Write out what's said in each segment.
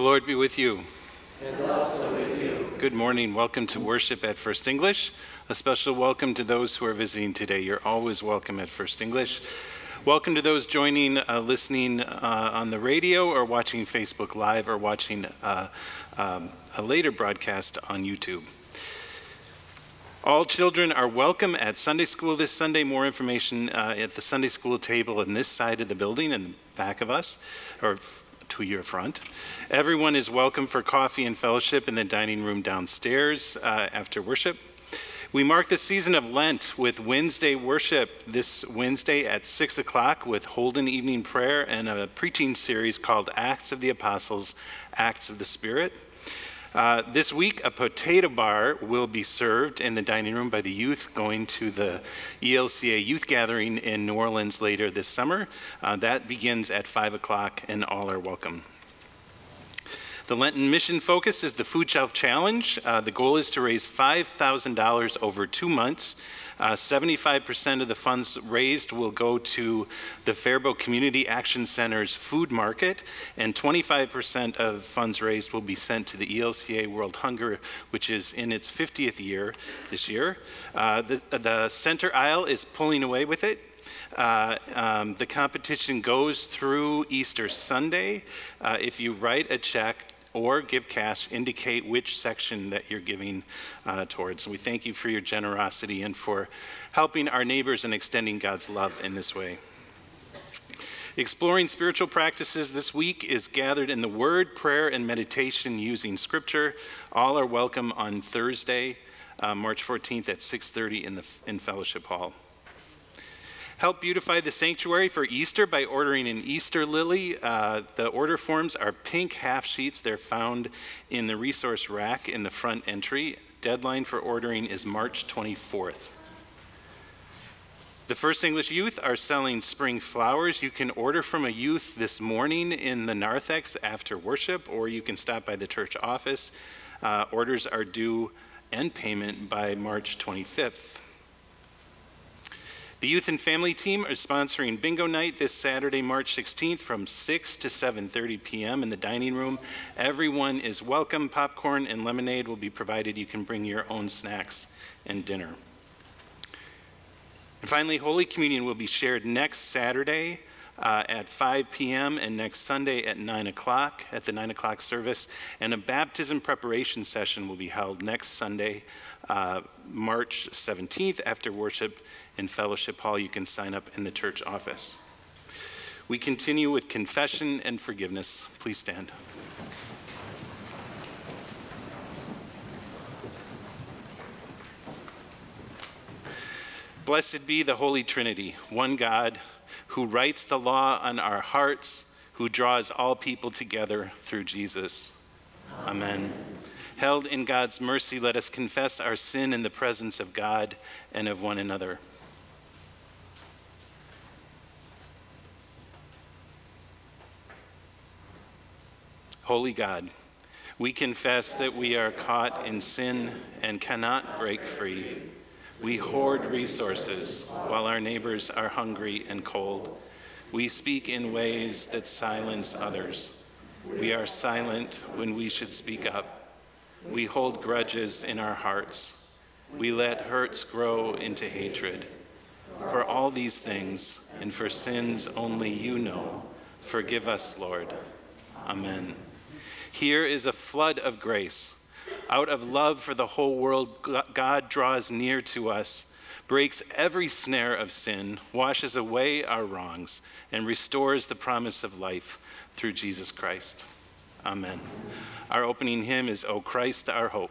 The Lord be with you. And also with you. Good morning. Welcome to worship at First English. A special welcome to those who are visiting today. You're always welcome at First English. Welcome to those joining, uh, listening uh, on the radio, or watching Facebook Live, or watching uh, um, a later broadcast on YouTube. All children are welcome at Sunday school this Sunday. More information uh, at the Sunday school table on this side of the building in the back of us, or to your front. Everyone is welcome for coffee and fellowship in the dining room downstairs uh, after worship. We mark the season of Lent with Wednesday worship this Wednesday at 6 o'clock with Holden Evening Prayer and a preaching series called Acts of the Apostles, Acts of the Spirit. Uh, this week, a potato bar will be served in the dining room by the youth going to the ELCA youth gathering in New Orleans later this summer. Uh, that begins at 5 o'clock, and all are welcome. The Lenten mission focus is the Food Shelf Challenge. Uh, the goal is to raise $5,000 over two months. Uh, 75% of the funds raised will go to the Faribault Community Action Center's food market, and 25% of funds raised will be sent to the ELCA World Hunger, which is in its 50th year this year. Uh, the, the center aisle is pulling away with it. Uh, um, the competition goes through Easter Sunday. Uh, if you write a check or give cash, indicate which section that you're giving uh, towards. We thank you for your generosity and for helping our neighbors and extending God's love in this way. Exploring spiritual practices this week is gathered in the Word, prayer, and meditation using Scripture. All are welcome on Thursday, uh, March 14th at 6:30 in the in Fellowship Hall. Help beautify the sanctuary for Easter by ordering an Easter lily. Uh, the order forms are pink half sheets. They're found in the resource rack in the front entry. Deadline for ordering is March 24th. The First English Youth are selling spring flowers. You can order from a youth this morning in the narthex after worship, or you can stop by the church office. Uh, orders are due and payment by March 25th. The youth and family team are sponsoring bingo night this Saturday, March 16th from 6 to 7:30 p.m. in the dining room. Everyone is welcome. Popcorn and lemonade will be provided. You can bring your own snacks and dinner. And finally, Holy Communion will be shared next Saturday uh, at 5 p.m. and next Sunday at 9 o'clock at the 9 o'clock service. And a baptism preparation session will be held next Sunday, uh, March 17th after worship in Fellowship Hall. You can sign up in the church office. We continue with confession and forgiveness. Please stand. Blessed be the Holy Trinity, one God, who writes the law on our hearts, who draws all people together through Jesus. Amen. Held in God's mercy, let us confess our sin in the presence of God and of one another. Holy God, we confess that we are caught in sin and cannot break free. We hoard resources while our neighbors are hungry and cold. We speak in ways that silence others. We are silent when we should speak up. We hold grudges in our hearts. We let hurts grow into hatred. For all these things, and for sins only you know, forgive us, Lord. Amen. Here is a flood of grace. Out of love for the whole world, God draws near to us, breaks every snare of sin, washes away our wrongs, and restores the promise of life through Jesus Christ. Amen. Our opening hymn is O Christ, our hope.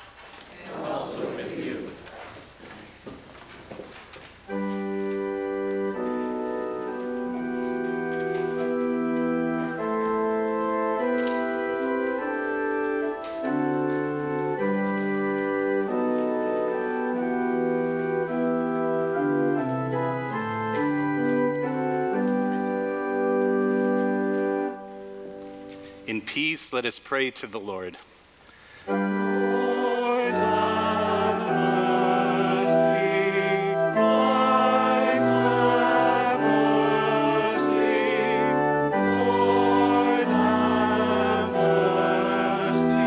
Let us pray to the Lord. Lord, have mercy. Christ, have mercy. Lord, have mercy.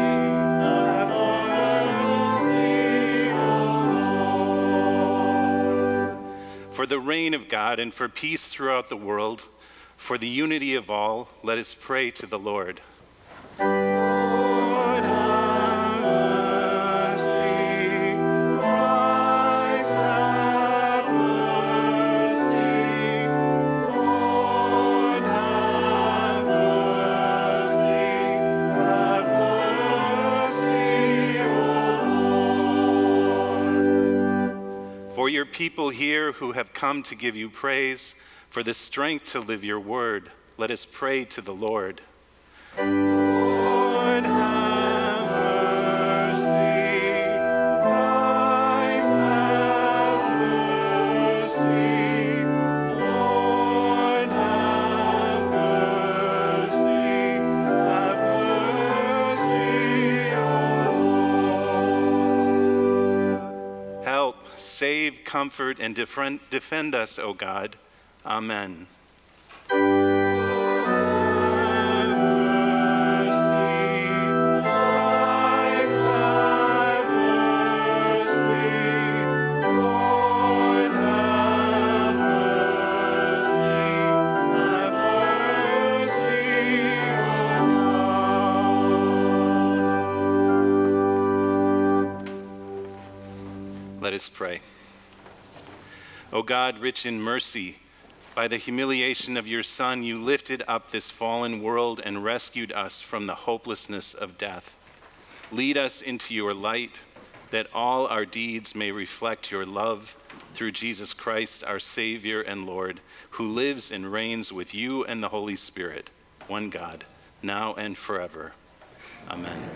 Have mercy, O Lord. For the reign of God and for peace throughout the world, for the unity of all, let us pray to the Lord. People here who have come to give you praise, for the strength to live your word, let us pray to the Lord. Comfort, and defend, defend us, O God. Amen. God, rich in mercy, by the humiliation of your Son, you lifted up this fallen world and rescued us from the hopelessness of death. Lead us into your light, that all our deeds may reflect your love through Jesus Christ, our Savior and Lord, who lives and reigns with you and the Holy Spirit, one God, now and forever. Amen.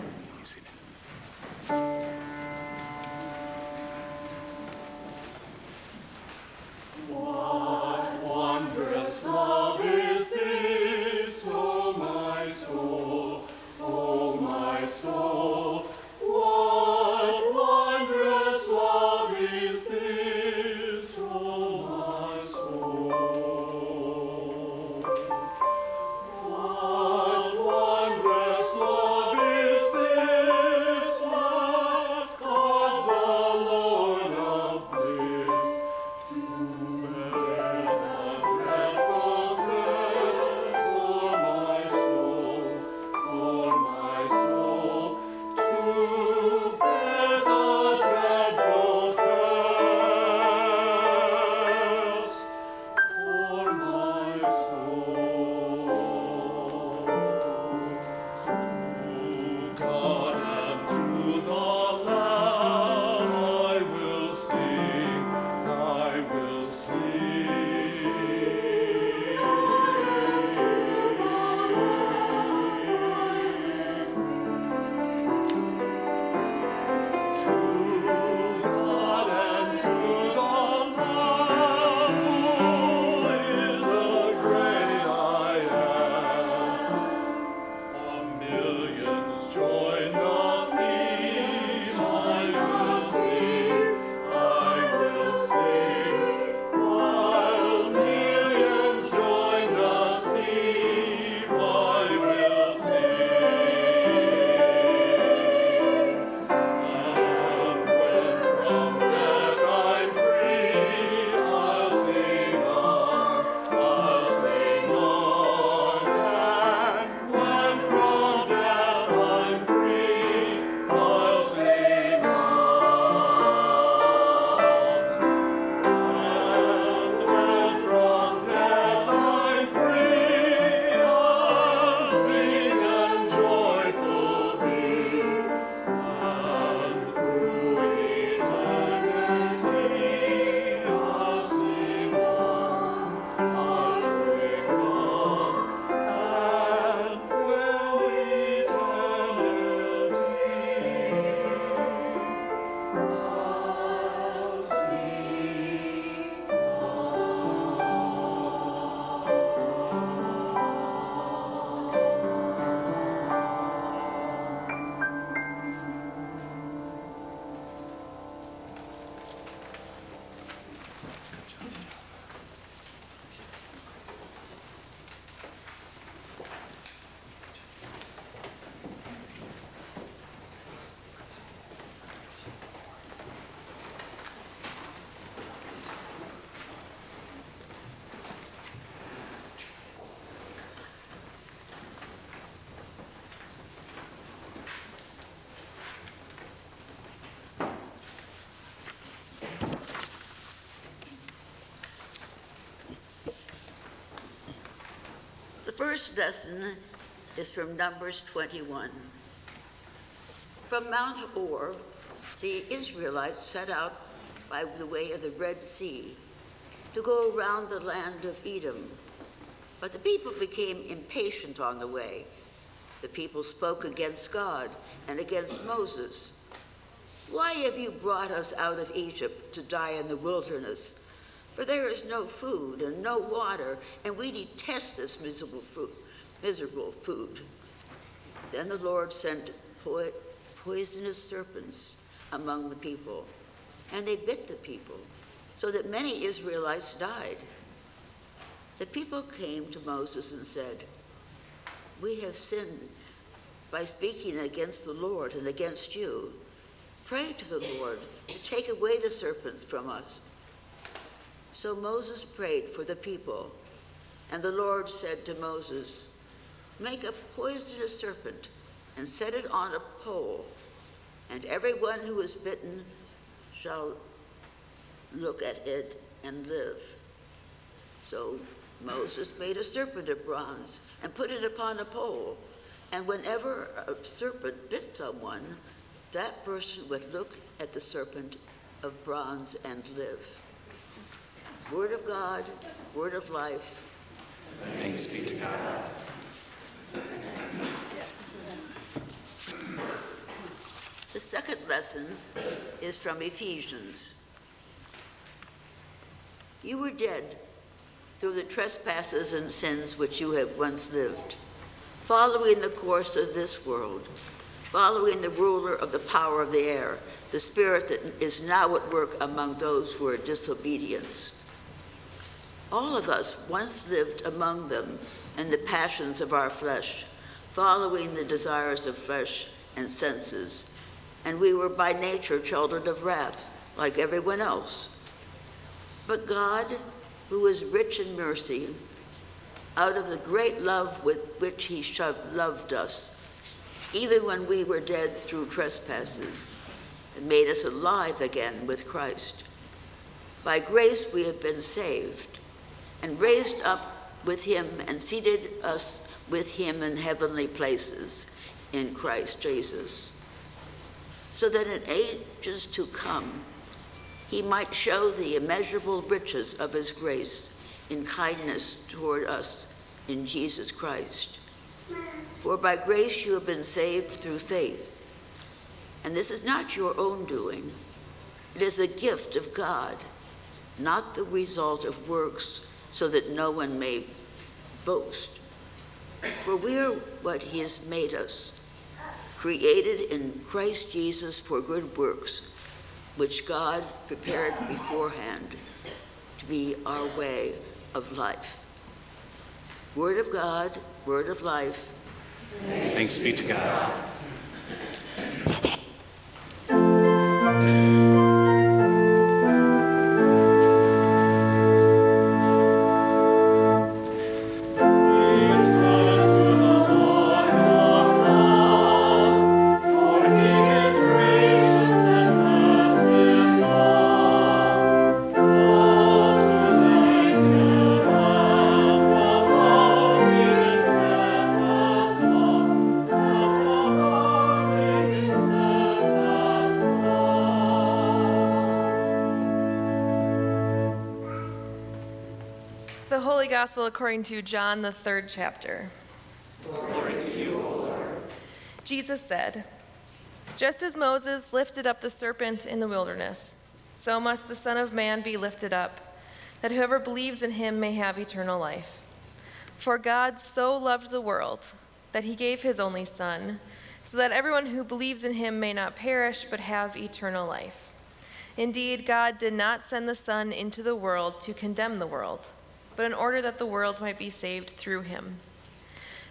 First lesson is from Numbers 21. From Mount Hor, the Israelites set out by the way of the Red Sea to go around the land of Edom. But the people became impatient on the way. The people spoke against God and against Moses. Why have you brought us out of Egypt to die in the wilderness? For there is no food and no water, and we detest this miserable food. Miserable food. Then the Lord sent po- poisonous serpents among the people, and they bit the people, so that many Israelites died. The people came to Moses and said, We have sinned by speaking against the Lord and against you. Pray to the Lord to take away the serpents from us. So Moses prayed for the people, and the Lord said to Moses, Make a poisonous serpent and set it on a pole, and everyone who is bitten shall look at it and live. So Moses made a serpent of bronze and put it upon a pole, and whenever a serpent bit someone, that person would look at the serpent of bronze and live. Word of God, word of life. Thanks be to God. The second lesson is from Ephesians. You were dead through the trespasses and sins which you have once lived, following the course of this world, following the ruler of the power of the air, the spirit that is now at work among those who are disobedient. All of us once lived among them in the passions of our flesh, following the desires of flesh and senses and we were by nature children of wrath, like everyone else. But God, who is rich in mercy, out of the great love with which he loved us, even when we were dead through trespasses, made us alive again with Christ. By grace we have been saved, and raised up with him and seated us with him in heavenly places in Christ Jesus so that in ages to come he might show the immeasurable riches of his grace in kindness toward us in Jesus Christ. For by grace you have been saved through faith. And this is not your own doing, it is the gift of God, not the result of works, so that no one may boast. For we are what he has made us created in Christ Jesus for good works, which God prepared beforehand to be our way of life. Word of God, word of life. Thanks be to God. According to John, the third chapter. Glory to you, O Lord. Jesus said, Just as Moses lifted up the serpent in the wilderness, so must the Son of Man be lifted up, that whoever believes in him may have eternal life. For God so loved the world that he gave his only Son, so that everyone who believes in him may not perish but have eternal life. Indeed, God did not send the Son into the world to condemn the world but in order that the world might be saved through him.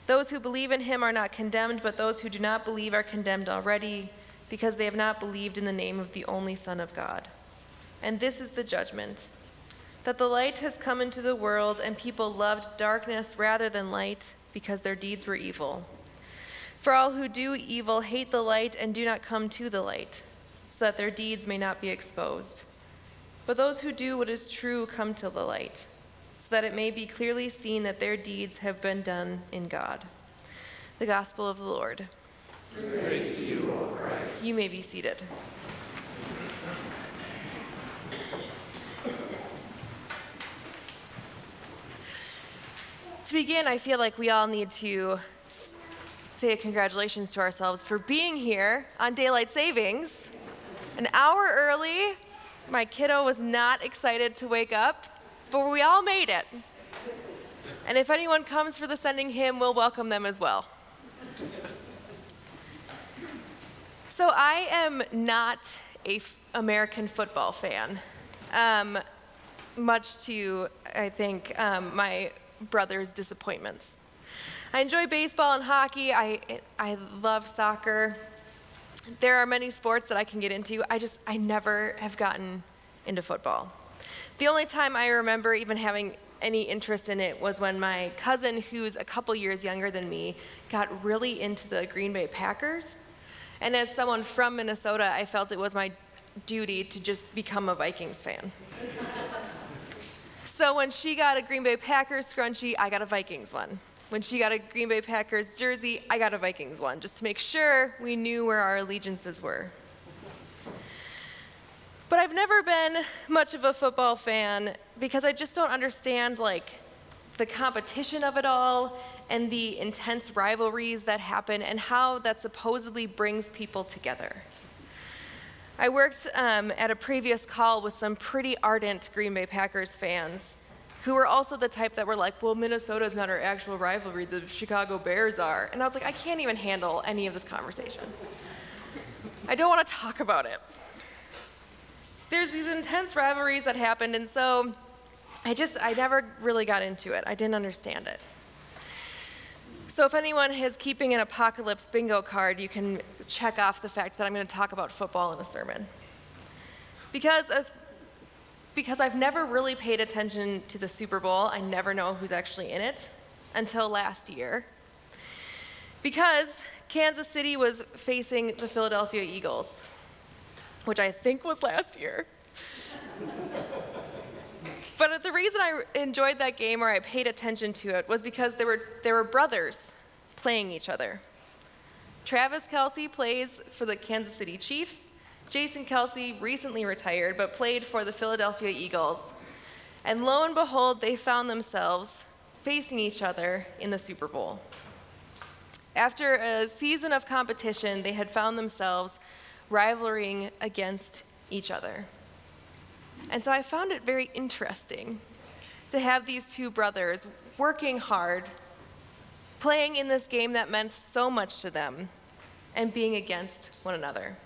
Those who believe in him are not condemned, but those who do not believe are condemned already, because they have not believed in the name of the only Son of God. And this is the judgment that the light has come into the world, and people loved darkness rather than light, because their deeds were evil. For all who do evil hate the light and do not come to the light, so that their deeds may not be exposed. But those who do what is true come to the light so that it may be clearly seen that their deeds have been done in God. The Gospel of the Lord. Praise you, O Christ. You may be seated. To begin, I feel like we all need to say congratulations to ourselves for being here on daylight savings. An hour early, my kiddo was not excited to wake up, but we all made it. And if anyone comes for the sending hymn, we'll welcome them as well. So I am not a American football fan, um, much to I think um, my brother's disappointments. I enjoy baseball and hockey. I I love soccer. There are many sports that I can get into. I just I never have gotten into football. The only time I remember even having any interest in it was when my cousin, who's a couple years younger than me, got really into the Green Bay Packers and as someone from Minnesota, I felt it was my duty to just become a Vikings fan. so when she got a Green Bay Packers scrunchie, I got a Vikings one. When she got a Green Bay Packers jersey, I got a Vikings one, just to make sure we knew where our allegiances were. But I've never been much of a football fan because I just don't understand like the competition of it all and the intense rivalries that happen and how that supposedly brings people together. I worked um, at a previous call with some pretty ardent Green Bay Packers fans who were also the type that were like, well, Minnesota's not our actual rivalry, the Chicago Bears are. And I was like, I can't even handle any of this conversation. I don't want to talk about it. There's these intense rivalries that happened, and so I just, I never really got into it. I didn't understand it. So if anyone is keeping an apocalypse bingo card, you can check off the fact that I'm going to talk about football in a sermon. Because of, because I've never really paid attention to the Super Bowl, I never know who's actually in it until last year. Because Kansas City was facing the Philadelphia Eagles, which I think was last year. But the reason I enjoyed that game or I paid attention to it was because there were, there were brothers playing each other. Travis Kelce plays for the Kansas City Chiefs. Jason Kelce recently retired but played for the Philadelphia Eagles. And lo and behold, they found themselves facing each other in the Super Bowl. After a season of competition, they had found themselves rivaling against each other. And so I found it very interesting to have these two brothers working hard, playing in this game that meant so much to them, and being against one another.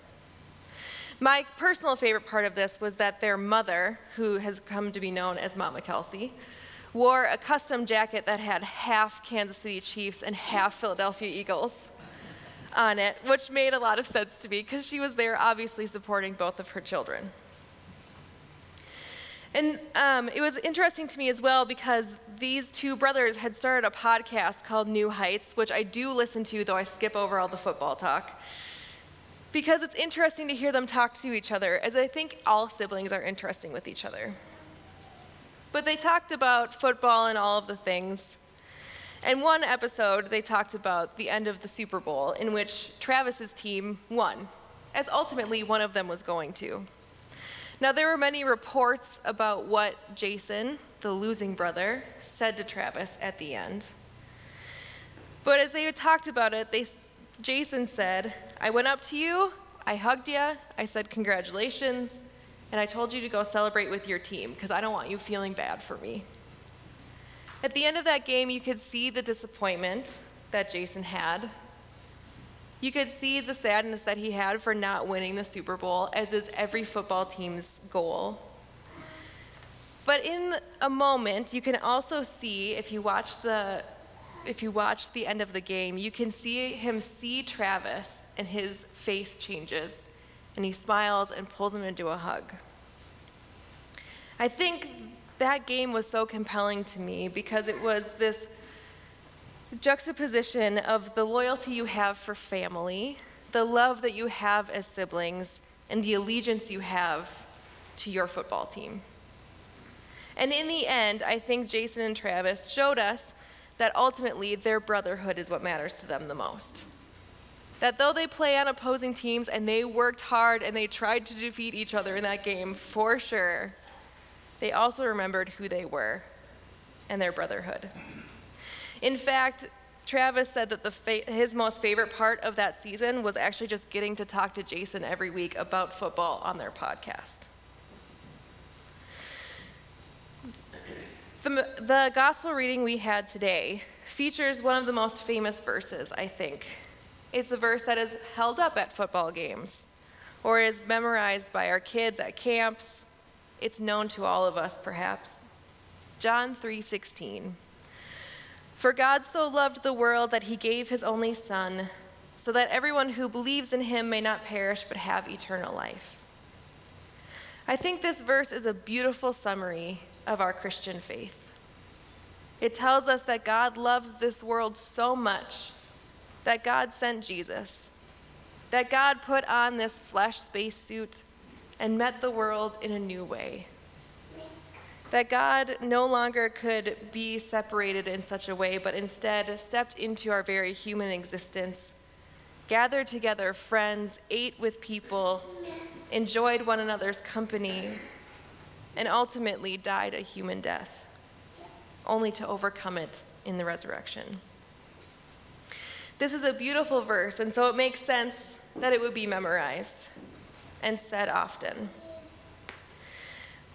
My personal favorite part of this was that their mother, who has come to be known as Mama Kelce, wore a custom jacket that had half Kansas City Chiefs and half Philadelphia Eagles on it, which made a lot of sense to me because she was there obviously supporting both of her children. And um, it was interesting to me as well because these two brothers had started a podcast called New Heights, which I do listen to, though I skip over all the football talk. Because it's interesting to hear them talk to each other, as I think all siblings are interesting with each other. But they talked about football and all of the things. And one episode, they talked about the end of the Super Bowl, in which Travis's team won, as ultimately one of them was going to. Now, there were many reports about what Jason, the losing brother, said to Travis at the end. But as they talked about it, they, Jason said, I went up to you, I hugged you, I said congratulations, and I told you to go celebrate with your team because I don't want you feeling bad for me. At the end of that game, you could see the disappointment that Jason had you could see the sadness that he had for not winning the Super Bowl, as is every football team's goal. But in a moment, you can also see, if you watch the if you watch the end of the game, you can see him see Travis and his face changes and he smiles and pulls him into a hug. I think that game was so compelling to me because it was this juxtaposition of the loyalty you have for family, the love that you have as siblings, and the allegiance you have to your football team. And in the end, I think Jason and Travis showed us that ultimately their brotherhood is what matters to them the most. That though they play on opposing teams and they worked hard and they tried to defeat each other in that game for sure, they also remembered who they were and their brotherhood. In fact, Travis said that fa- his most favorite part of that season was actually just getting to talk to Jason every week about football on their podcast. The, the gospel reading we had today features one of the most famous verses, I think. It's a verse that is held up at football games or is memorized by our kids at camps. It's known to all of us, perhaps. John 3:16. For God so loved the world that he gave his only Son, so that everyone who believes in him may not perish but have eternal life. I think this verse is a beautiful summary of our Christian faith. It tells us that God loves this world so much that God sent Jesus, that God put on this flesh spacesuit and met the world in a new way that God no longer could be separated in such a way, but instead stepped into our very human existence, gathered together friends, ate with people, enjoyed one another's company, and ultimately died a human death, only to overcome it in the resurrection. This is a beautiful verse, and so it makes sense that it would be memorized and said often.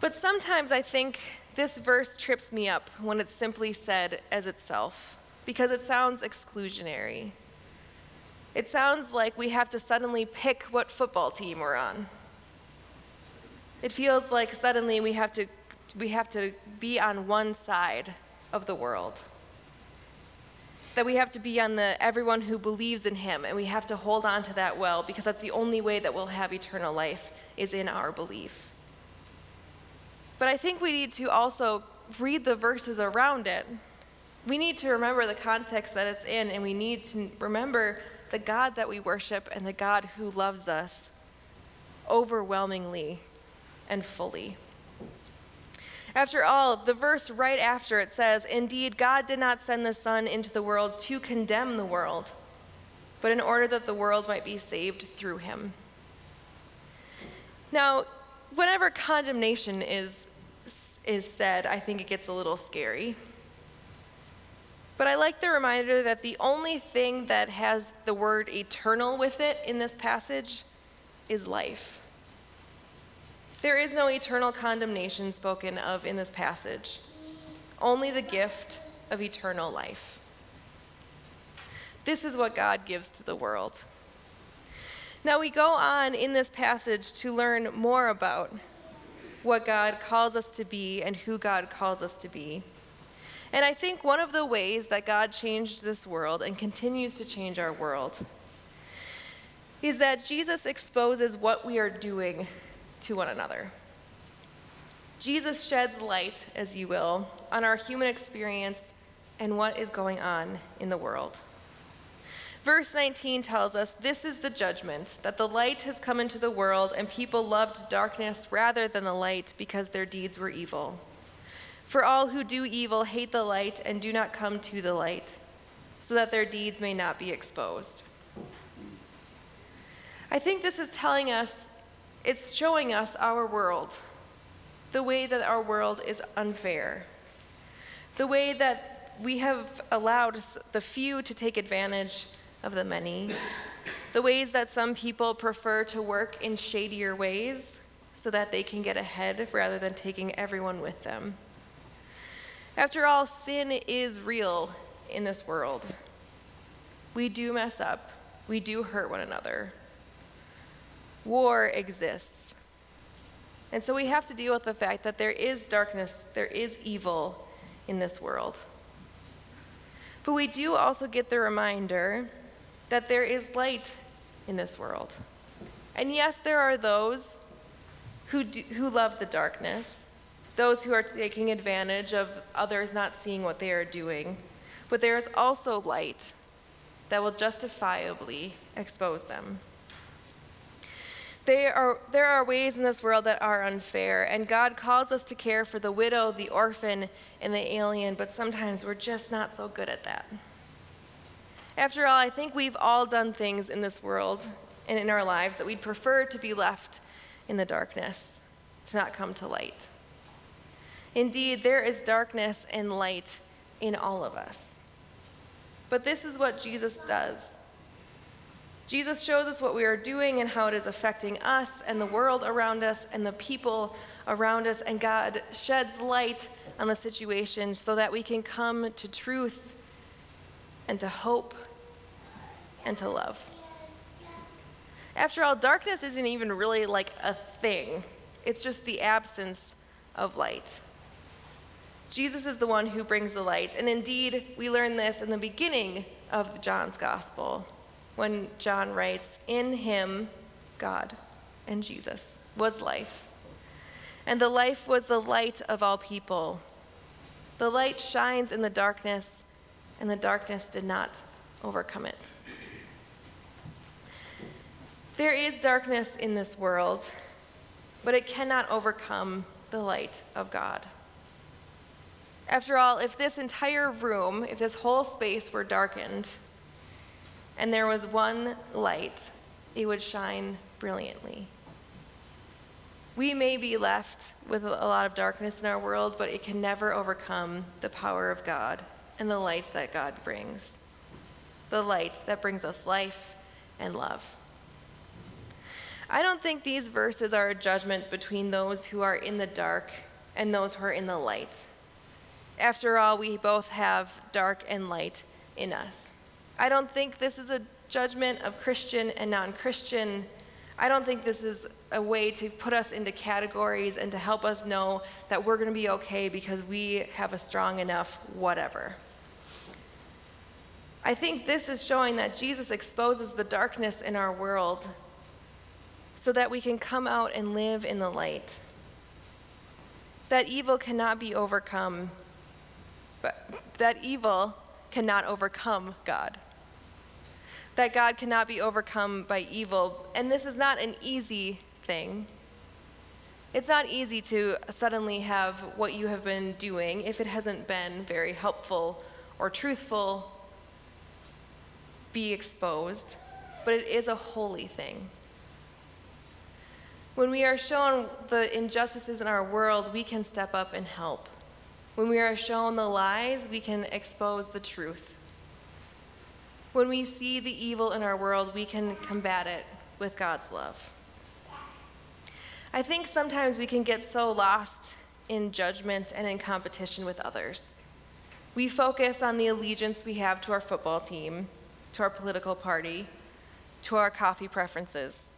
But sometimes I think this verse trips me up when it's simply said as itself, because it sounds exclusionary. It sounds like we have to suddenly pick what football team we're on. It feels like suddenly we have to, we have to be on one side of the world. That we have to be on the everyone who believes in him, and we have to hold on to that well because that's the only way that we'll have eternal life is in our belief. But I think we need to also read the verses around it. We need to remember the context that it's in, and we need to remember the God that we worship and the God who loves us overwhelmingly and fully. After all, the verse right after it says, Indeed, God did not send the Son into the world to condemn the world, but in order that the world might be saved through him. Now, whenever condemnation is is said, I think it gets a little scary. But I like the reminder that the only thing that has the word eternal with it in this passage is life. There is no eternal condemnation spoken of in this passage, only the gift of eternal life. This is what God gives to the world. Now we go on in this passage to learn more about what God calls us to be and who God calls us to be. And I think one of the ways that God changed this world and continues to change our world is that Jesus exposes what we are doing to one another. Jesus sheds light, as you will, on our human experience and what is going on in the world. Verse 19 tells us this is the judgment that the light has come into the world, and people loved darkness rather than the light because their deeds were evil. For all who do evil hate the light and do not come to the light, so that their deeds may not be exposed. I think this is telling us, it's showing us our world, the way that our world is unfair, the way that we have allowed the few to take advantage of the many, the ways that some people prefer to work in shadier ways so that they can get ahead rather than taking everyone with them. After all, sin is real in this world. We do mess up, we do hurt one another. War exists. And so we have to deal with the fact that there is darkness, there is evil in this world. But we do also get the reminder that there is light in this world. And yes, there are those who, do, who love the darkness, those who are taking advantage of others not seeing what they are doing. But there is also light that will justifiably expose them. There are, there are ways in this world that are unfair, and God calls us to care for the widow, the orphan, and the alien, but sometimes we're just not so good at that. After all, I think we've all done things in this world and in our lives that we'd prefer to be left in the darkness, to not come to light. Indeed, there is darkness and light in all of us. But this is what Jesus does. Jesus shows us what we are doing and how it is affecting us and the world around us and the people around us, and God sheds light on the situation so that we can come to truth and to hope and to love. After all, darkness isn't even really like a thing, it's just the absence of light. Jesus is the one who brings the light. And indeed, we learn this in the beginning of John's gospel when John writes, In him, God and Jesus, was life. And the life was the light of all people. The light shines in the darkness, and the darkness did not overcome it. There is darkness in this world, but it cannot overcome the light of God. After all, if this entire room, if this whole space were darkened and there was one light, it would shine brilliantly. We may be left with a lot of darkness in our world, but it can never overcome the power of God and the light that God brings. The light that brings us life and love. I don't think these verses are a judgment between those who are in the dark and those who are in the light. After all, we both have dark and light in us. I don't think this is a judgment of Christian and non Christian. I don't think this is a way to put us into categories and to help us know that we're going to be okay because we have a strong enough whatever. I think this is showing that Jesus exposes the darkness in our world so that we can come out and live in the light. That evil cannot be overcome but that evil cannot overcome God. That God cannot be overcome by evil. And this is not an easy thing. It's not easy to suddenly have what you have been doing, if it hasn't been very helpful or truthful, be exposed. But it is a holy thing. When we are shown the injustices in our world, we can step up and help. When we are shown the lies, we can expose the truth. When we see the evil in our world, we can combat it with God's love. I think sometimes we can get so lost in judgment and in competition with others. We focus on the allegiance we have to our football team, to our political party, to our coffee preferences,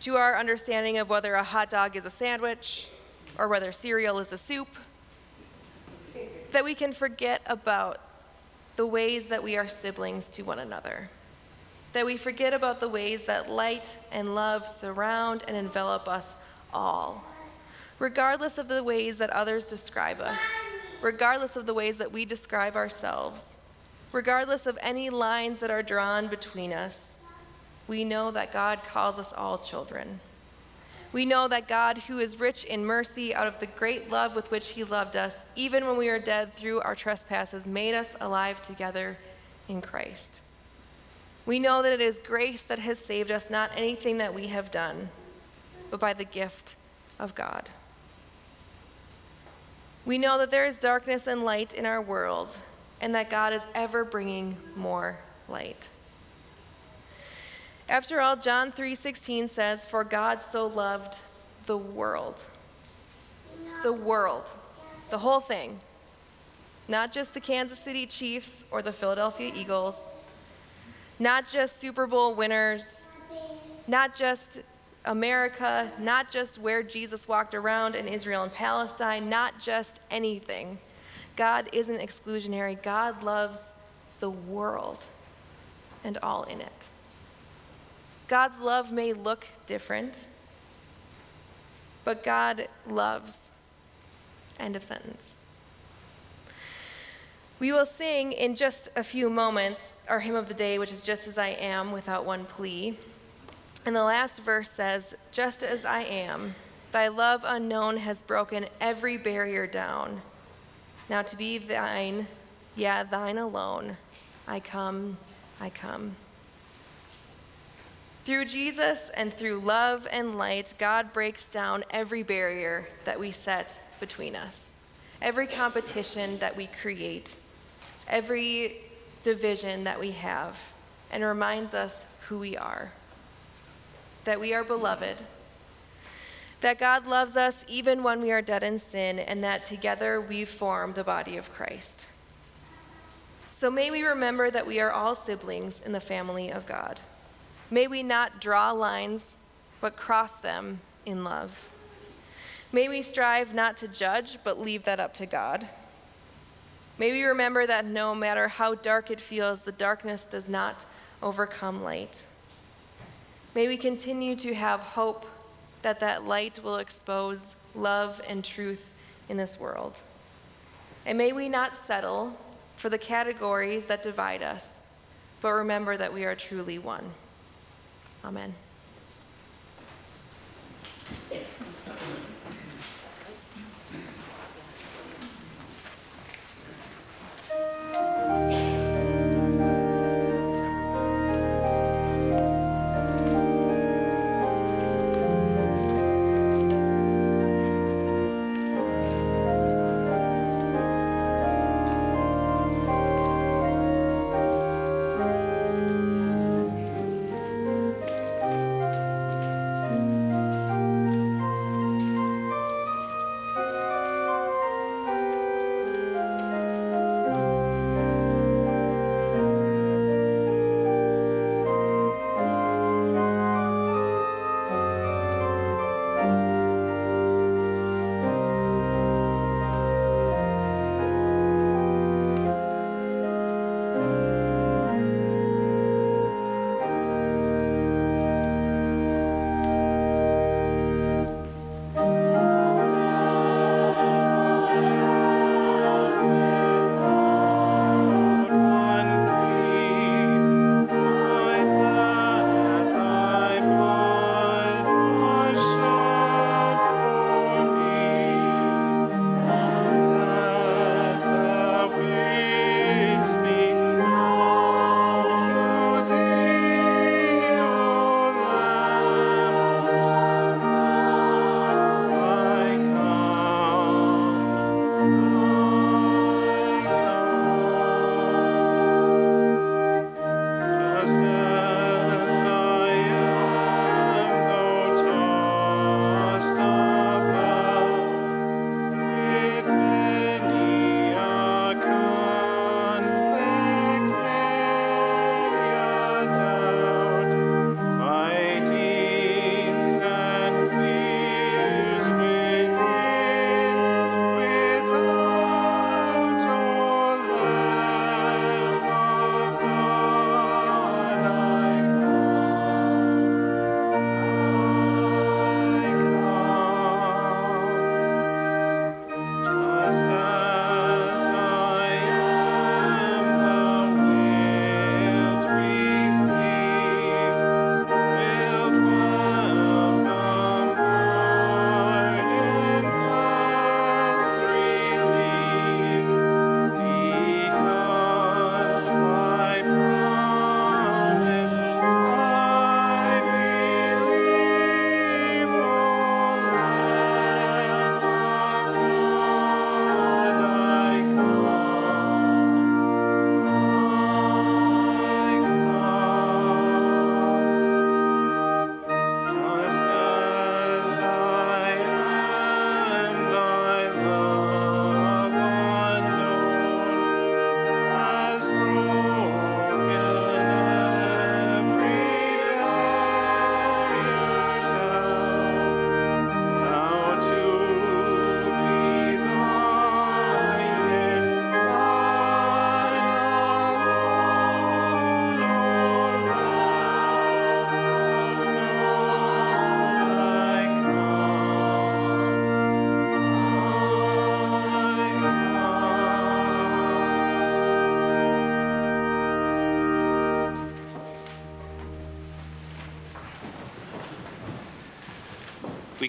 to our understanding of whether a hot dog is a sandwich or whether cereal is a soup that we can forget about the ways that we are siblings to one another. That we forget about the ways that light and love surround and envelop us all, regardless of the ways that others describe us, regardless of the ways that we describe ourselves, regardless of any lines that are drawn between us. We know that God calls us all children. We know that God, who is rich in mercy, out of the great love with which He loved us, even when we were dead through our trespasses, made us alive together in Christ. We know that it is grace that has saved us, not anything that we have done, but by the gift of God. We know that there is darkness and light in our world, and that God is ever bringing more light. After all, John 3:16 says, "For God so loved the world." The world. The whole thing. Not just the Kansas City Chiefs or the Philadelphia Eagles. Not just Super Bowl winners. Not just America, not just where Jesus walked around in Israel and Palestine, not just anything. God isn't exclusionary. God loves the world and all in it. God's love may look different, but God loves. End of sentence. We will sing in just a few moments our hymn of the day, which is Just As I Am, without one plea. And the last verse says, Just as I am, thy love unknown has broken every barrier down. Now to be thine, yeah, thine alone, I come, I come. Through Jesus and through love and light, God breaks down every barrier that we set between us, every competition that we create, every division that we have, and reminds us who we are that we are beloved, that God loves us even when we are dead in sin, and that together we form the body of Christ. So may we remember that we are all siblings in the family of God. May we not draw lines, but cross them in love. May we strive not to judge, but leave that up to God. May we remember that no matter how dark it feels, the darkness does not overcome light. May we continue to have hope that that light will expose love and truth in this world. And may we not settle for the categories that divide us, but remember that we are truly one. Amen.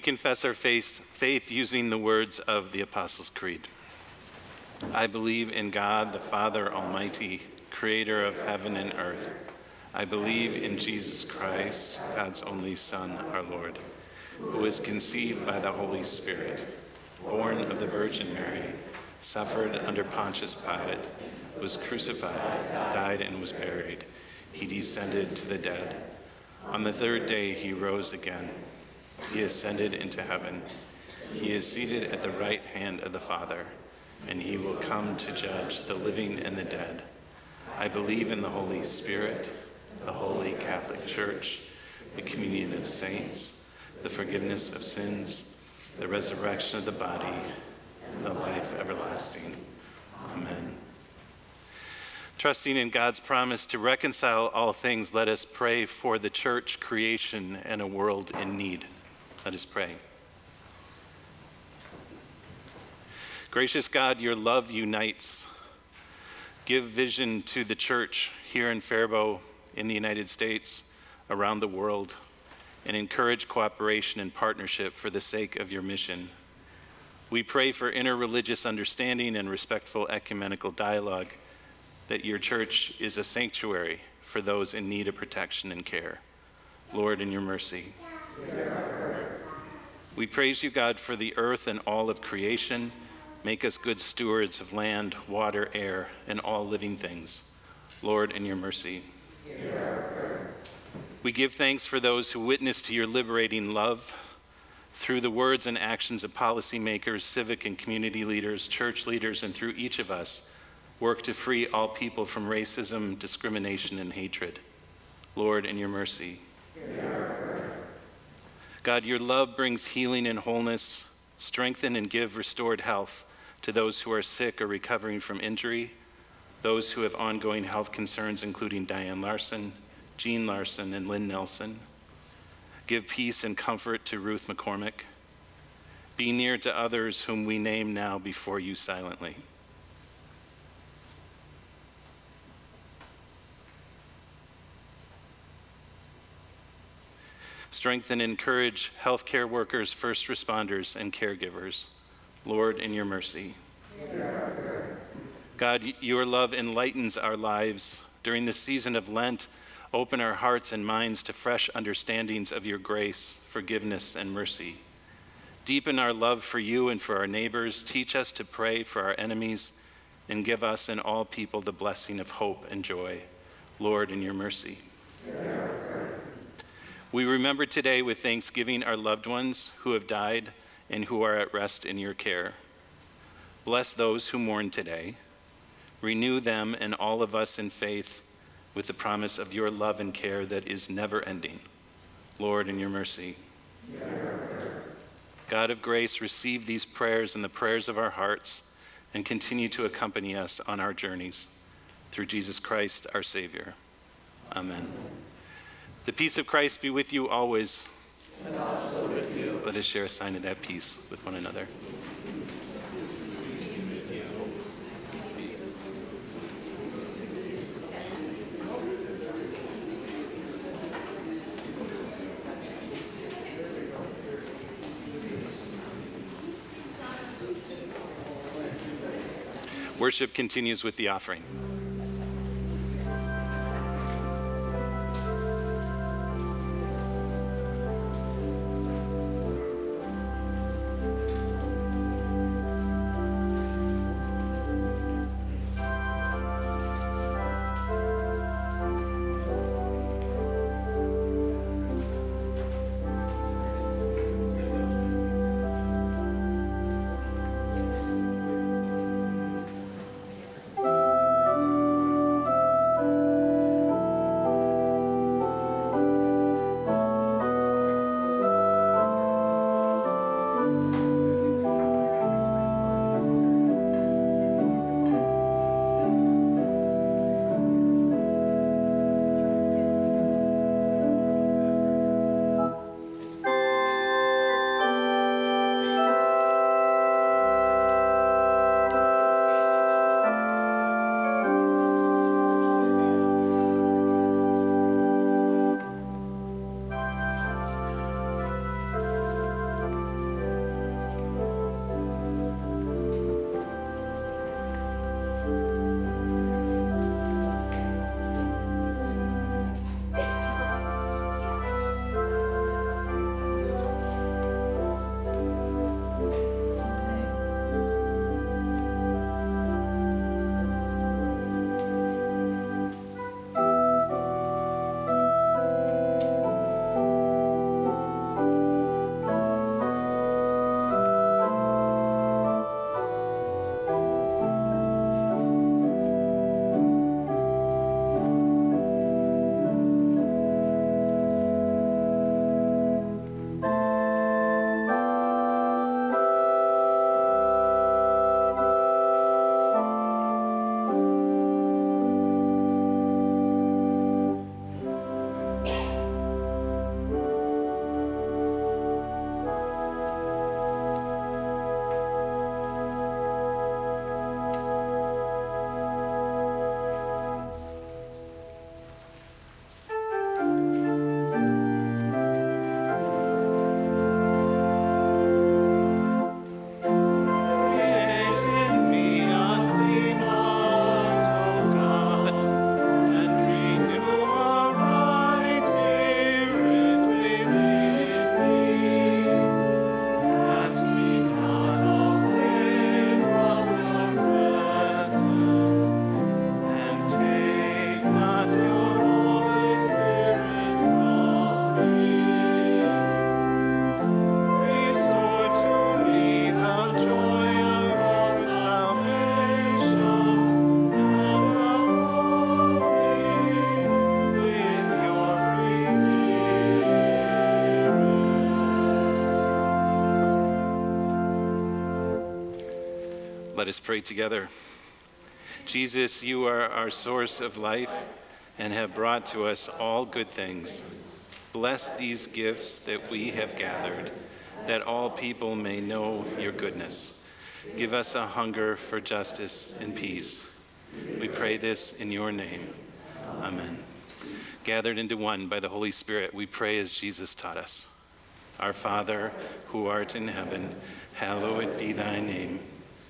Confess our faith, faith using the words of the Apostles' Creed. I believe in God, the Father Almighty, creator of heaven and earth. I believe in Jesus Christ, God's only Son, our Lord, who was conceived by the Holy Spirit, born of the Virgin Mary, suffered under Pontius Pilate, was crucified, died, and was buried. He descended to the dead. On the third day, he rose again. He ascended into heaven. He is seated at the right hand of the Father, and he will come to judge the living and the dead. I believe in the Holy Spirit, the holy Catholic Church, the communion of saints, the forgiveness of sins, the resurrection of the body, and the life everlasting. Amen. Trusting in God's promise to reconcile all things, let us pray for the church, creation, and a world in need. Let us pray. Gracious God, your love unites. Give vision to the church here in Faribault, in the United States, around the world, and encourage cooperation and partnership for the sake of your mission. We pray for interreligious understanding and respectful ecumenical dialogue, that your church is a sanctuary for those in need of protection and care. Lord, in your mercy. We praise you, God, for the earth and all of creation. Make us good stewards of land, water, air, and all living things. Lord, in your mercy. We give thanks for those who witness to your liberating love through the words and actions of policymakers, civic and community leaders, church leaders, and through each of us, work to free all people from racism, discrimination, and hatred. Lord, in your mercy. God, your love brings healing and wholeness, strengthen and give restored health to those who are sick or recovering from injury, those who have ongoing health concerns, including Diane Larson, Jean Larson, and Lynn Nelson. Give peace and comfort to Ruth McCormick. Be near to others whom we name now before you silently. Strengthen and encourage healthcare workers, first responders, and caregivers. Lord, in your mercy. God, your love enlightens our lives. During this season of Lent, open our hearts and minds to fresh understandings of your grace, forgiveness, and mercy. Deepen our love for you and for our neighbors. Teach us to pray for our enemies and give us and all people the blessing of hope and joy. Lord, in your mercy. We remember today with thanksgiving our loved ones who have died and who are at rest in your care. Bless those who mourn today. Renew them and all of us in faith with the promise of your love and care that is never ending. Lord, in your mercy. God of grace, receive these prayers and the prayers of our hearts and continue to accompany us on our journeys. Through Jesus Christ, our Savior. Amen. The peace of Christ be with you always. And also with you. Let us share a sign of that peace with one another. Worship continues with the offering. Let us pray together. Jesus, you are our source of life and have brought to us all good things. Bless these gifts that we have gathered, that all people may know your goodness. Give us a hunger for justice and peace. We pray this in your name. Amen. Gathered into one by the Holy Spirit, we pray as Jesus taught us. Our Father, who art in heaven, hallowed be thy name.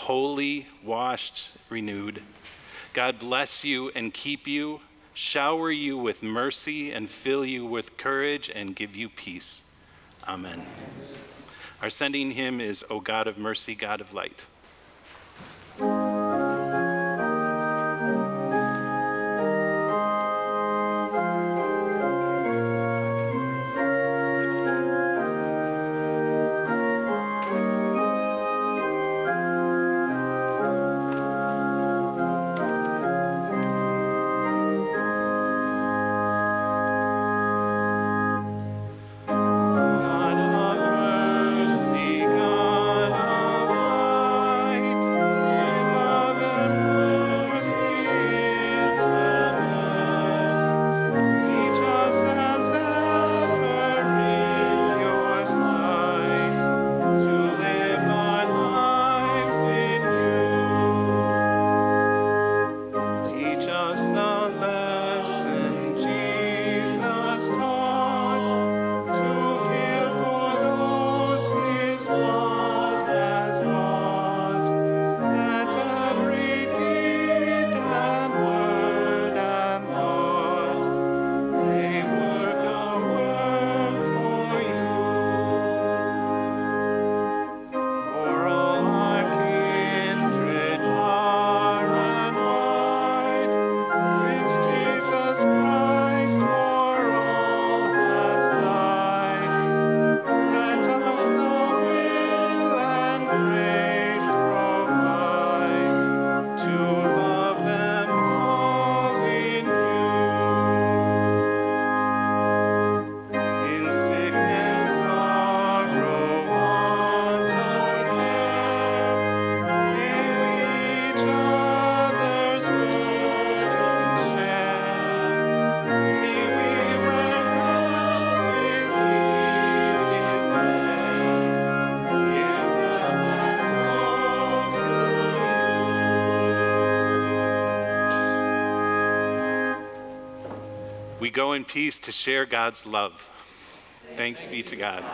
holy, washed, renewed. God bless you and keep you, shower you with mercy, and fill you with courage and give you peace. Amen. Our sending hymn is, O God of mercy, God of light. We go in peace to share God's love. Thanks be to God.